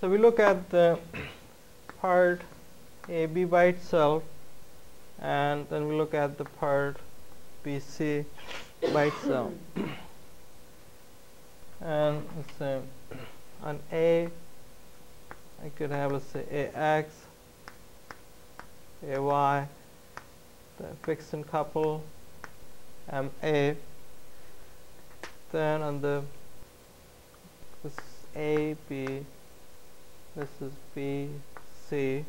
So we look at the part AB by itself and then we look at the part BC by itself. and let's say on A I could have let's say AX, AY, the fixed and couple MA then on the this A, B, this is B, C.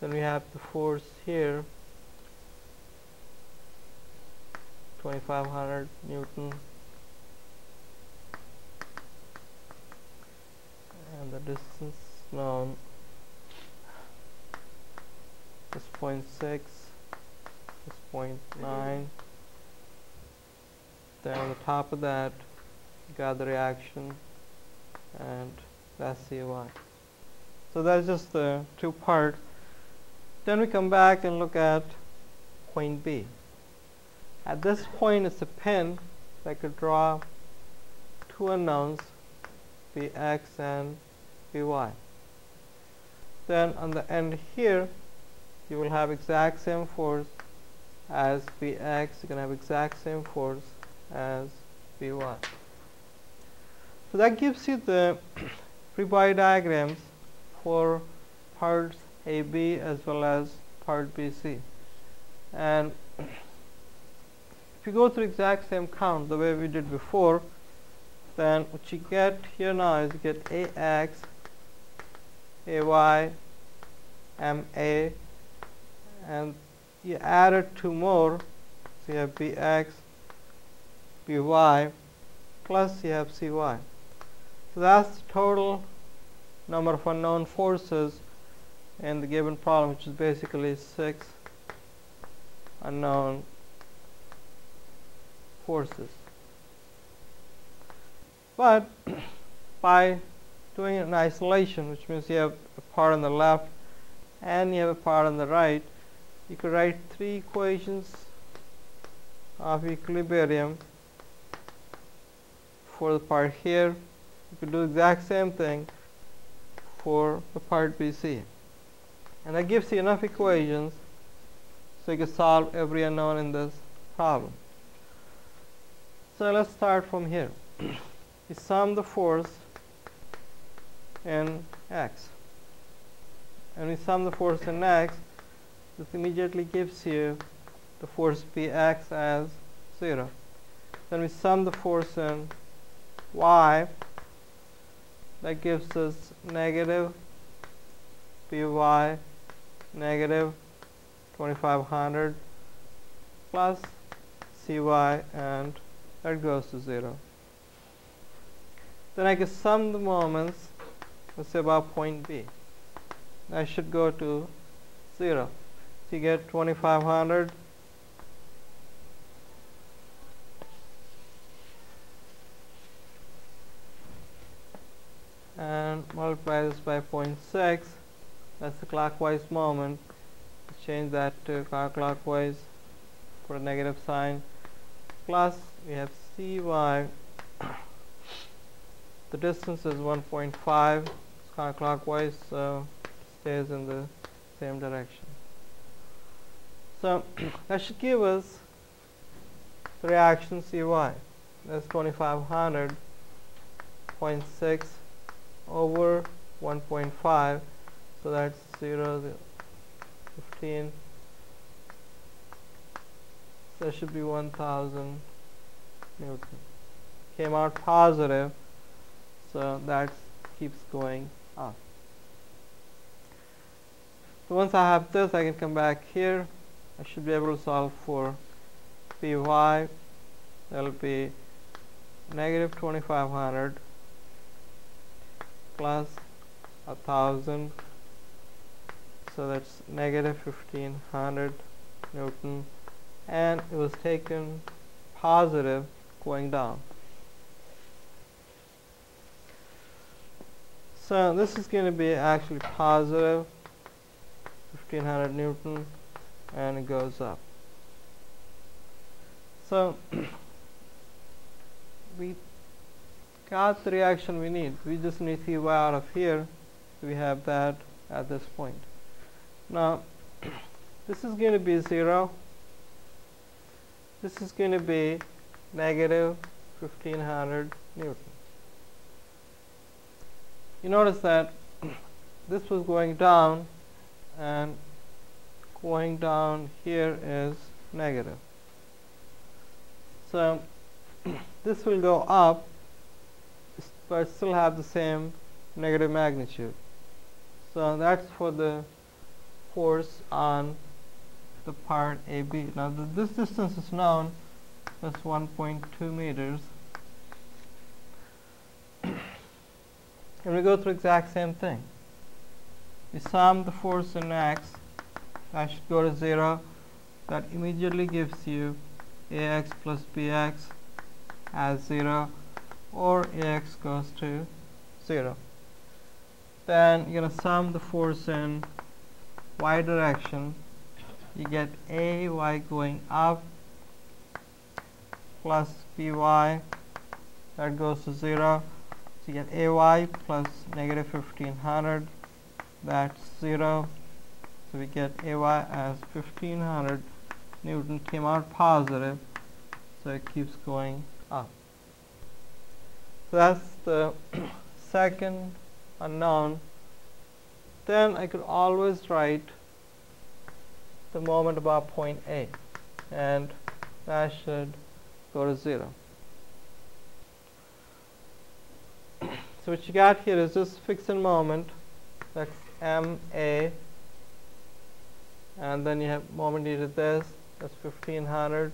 Then we have the force here. 2500 Newton. And the distance known is 0.6 is 0.9 then on the top of that got the reaction and that's CY so that's just the two parts then we come back and look at point B. At this point it's a pin that could draw two unknowns Bx and By then on the end here you will have exact same force as Bx you can have exact same force as By so that gives you the free body diagrams for parts AB as well as part BC and if you go through exact same count the way we did before then what you get here now is you get AX AY MA and you added two more. So you have BX BY plus you have CY so that's the total number of unknown forces in the given problem which is basically six unknown forces. But by doing it in isolation which means you have a part on the left and you have a part on the right you could write three equations of equilibrium for the part here you could do exact same thing for the part BC and that gives you enough equations so you can solve every unknown in this problem. So let's start from here. You sum the force in x. And we sum the force in x this immediately gives you the force bx as 0 then we sum the force in y that gives us negative by negative 2500 plus cy and that goes to 0 then I can sum the moments. Let's say about point B. I should go to 0 so you get 2500 multiply this by 0.6 that's the clockwise moment. Change that to counterclockwise for a negative sign. Plus we have cy. The distance is 1.5 it's counterclockwise so stays in the same direction. So that should give us the reaction cy. That's 2500 0.6 over 1.5 so that's 0, 15 so that should be 1000 Newton. Came out positive so that keeps going up. So once I have this I can come back here. I should be able to solve for By that will be negative 2500 plus a thousand. So that's negative 1500 Newton. And it was taken positive going down. So this is going to be actually positive 1500 Newton and it goes up. So we the reaction we need. We just need Cy out of here. We have that at this point. Now, this is going to be 0. This is going to be negative 1500 Newton. You notice that this was going down and going down here is negative. So this will go up but still have the same negative magnitude. So that's for the force on the part AB. Now the, this distance is known as 1.2 meters. and we go through exact same thing. We sum the force in x, that should go to 0. That immediately gives you ax plus bx as 0 or ax goes to 0 then you're going to sum the force in y direction. You get ay going up plus by that goes to 0 so you get ay plus negative 1500 that's 0 so we get ay as 1500 newton came out positive so it keeps going that's the second unknown. Then I could always write the moment about point A and that should go to 0. so what you got here is this fixed moment that's ma and then you have moment to this that's 1500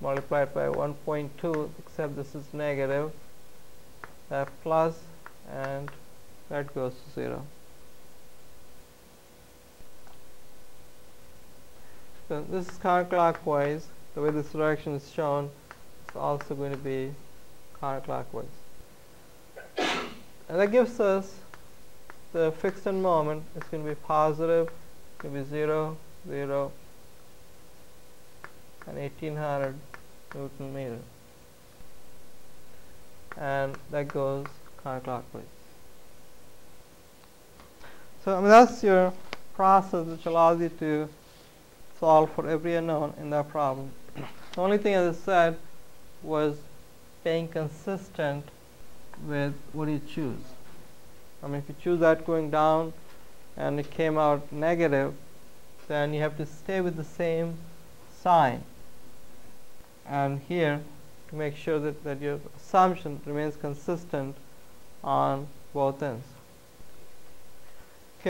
multiplied by 1.2 except this is negative that plus and that goes to 0. So this is counterclockwise. The way this direction is shown is also going to be counterclockwise. and that gives us the fixed end moment is going to be positive, it's going to be 0, 0, and 1800 Newton meter and that goes counterclockwise. So I mean, that's your process which allows you to solve for every unknown in that problem. the only thing as I said was being consistent with what you choose. I mean if you choose that going down and it came out negative then you have to stay with the same sign and here to make sure that, that your assumption remains consistent on both ends.